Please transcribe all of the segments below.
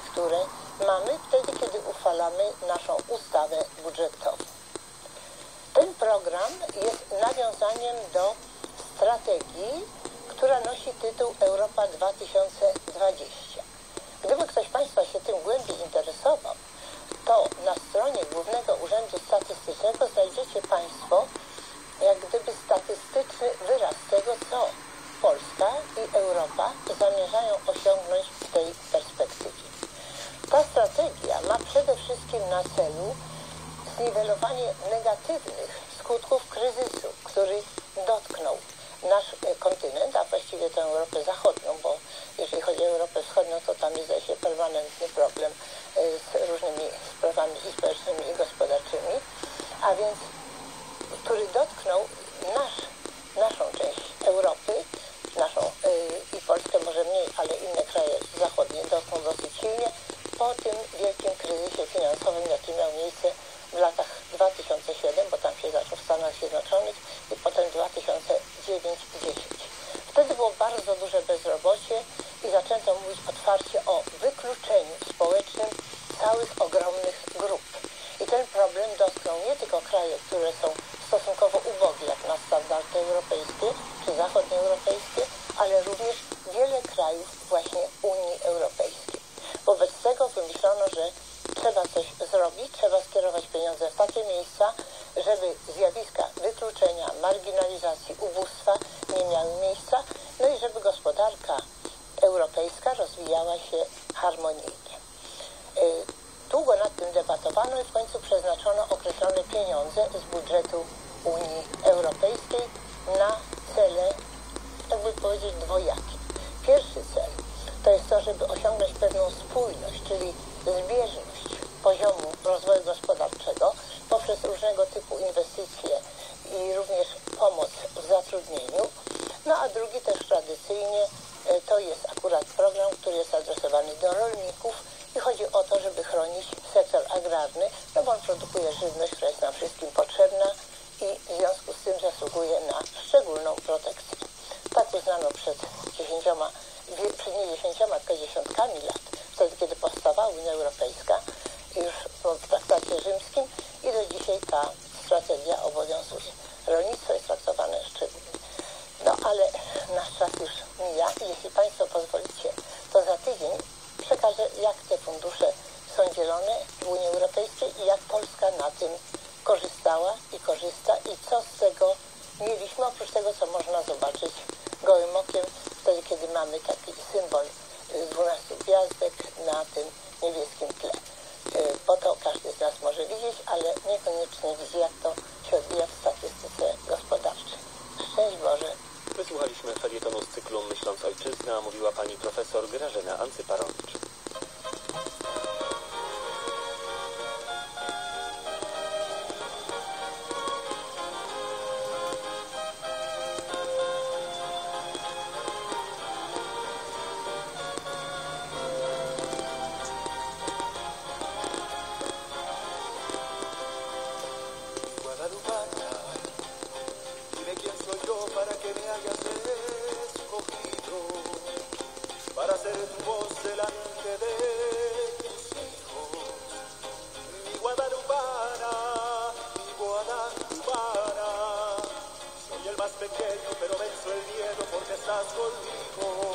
które mamy wtedy, kiedy uchwalamy naszą ustawę budżetową. Ten program jest nawiązaniem do strategii, która nosi tytuł Europa 2020. Gdyby ktoś Państwa się tym głębiej interesował, to na stronie Głównego Urzędu Statystycznego znajdziecie Państwo jak gdyby statystyczny wyraz tego, co Polska i Europa zamierzają osiągnąć w tej perspektywie. Ta strategia ma przede wszystkim na celu zniwelowanie negatywnych skutków kryzysu, który dotknął nasz e, kontynent, a właściwie tę Europę Zachodnią, bo jeżeli chodzi o Europę Wschodnią, to tam jest się permanentny problem trzeba skierować pieniądze. Słuchaliśmy felietonu z cyklu Myśląc Ojczyzna, mówiła pani profesor Grażyna Ancyparowicz. contigo.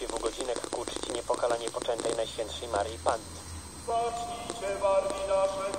modlitwie w godzinach ku czci niepokalanie poczętej Najświętszej Marii Panny. Zacznijcie, nasze,